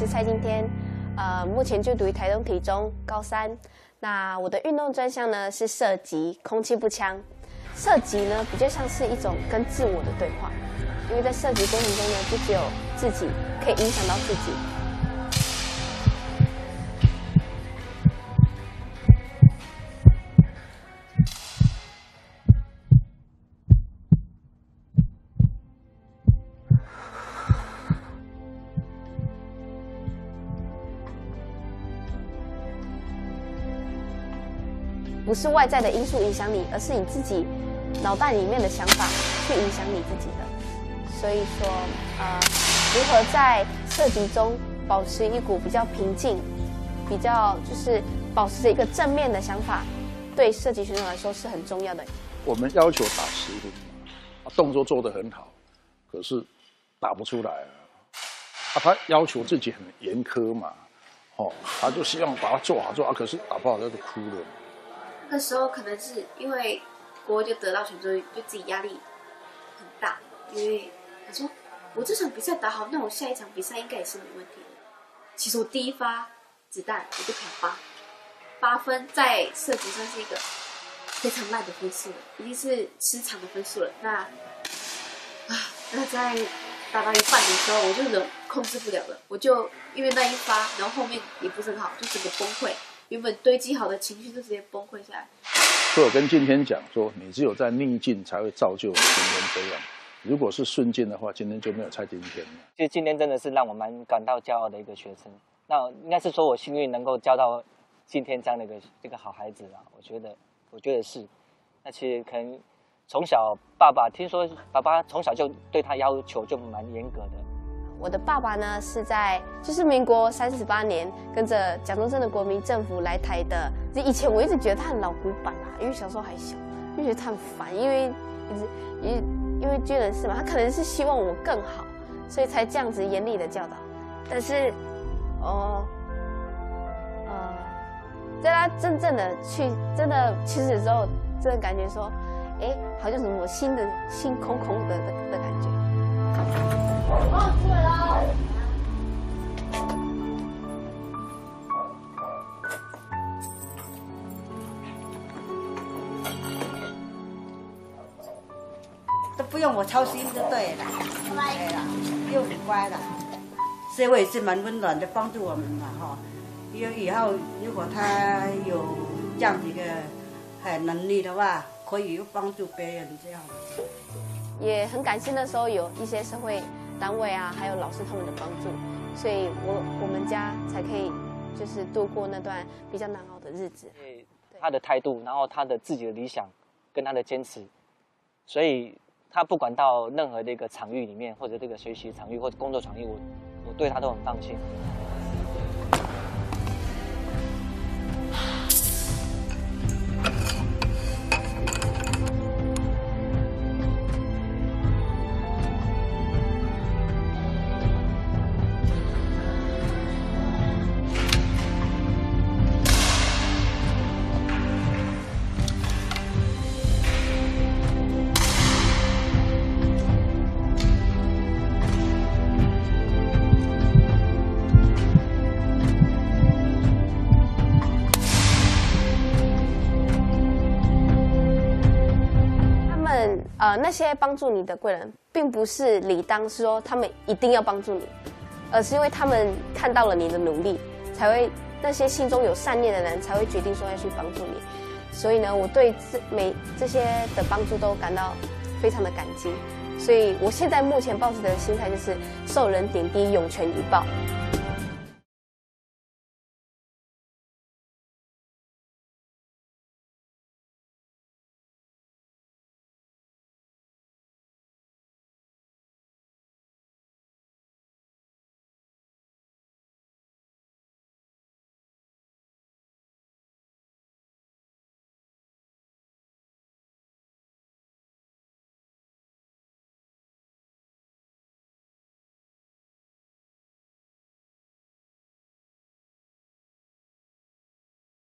是蔡金天，呃，目前就读于台东体中高三。那我的运动专项呢是射击，空气步枪。射击呢比较像是一种跟自我的对话，因为在射击过程中呢，就只有自己可以影响到自己。不是外在的因素影响你，而是你自己脑袋里面的想法去影响你自己的。所以说，呃，如何在射击中保持一股比较平静、比较就是保持着一个正面的想法，对射击选手来说是很重要的。我们要求打十分，动作做得很好，可是打不出来啊。啊，他要求自己很严苛嘛，哦，他就希望把它做好做好，可是打不好他就哭了。那时候可能是因为国就得到全州，对自己压力很大，因为他说我这场比赛打好，那我下一场比赛应该也是没问题的。其实我第一发子弹我就考八八分，在射击上是一个非常烂的分数了，已经是失常的分数了。那啊，那在打到一半的时候，我就忍控制不了了，我就因为那一发，然后后面也不是很好，就整个崩溃。原本堆积好的情绪就直接崩溃下来。所以我跟今天讲说，你只有在逆境才会造就今天这样。如果是顺境的话，今天就没有蔡今天了。其实今天真的是让我蛮感到骄傲的一个学生。那应该是说我幸运能够教到今天这样的一个一个好孩子啊。我觉得，我觉得是。那其实可能从小爸爸听说爸爸从小就对他要求就蛮严格的。我的爸爸呢是在就是民国三十八年跟着蒋中正的国民政府来台的。以前我一直觉得他很老古板啦，因为小时候还小，就觉得他很烦，因为一直因因为军人是嘛，他可能是希望我更好，所以才这样子严厉的教导。但是，哦，呃，在他真正的去真的去世之后，真的感觉说，哎，好像什么心的心空空的的的感觉。哦，出来了！都不用我操心就对了，对了，又很乖的，社会是蛮温暖的，帮助我们嘛哈。因为以后如果他有这样子一个呃能力的话，可以又帮助别人这样。也很感谢那时候有一些社会。单位啊，还有老师他们的帮助，所以我我们家才可以就是度过那段比较难熬的日子。他的态度，然后他的自己的理想，跟他的坚持，所以他不管到任何的一个场域里面，或者这个学习场域或者工作场域，我我对他都很放心。呃，那些帮助你的贵人，并不是理当说他们一定要帮助你，而是因为他们看到了你的努力，才会那些心中有善念的人才会决定说要去帮助你。所以呢，我对这每这些的帮助都感到非常的感激。所以我现在目前抱持的心态就是受人点滴，涌泉以报。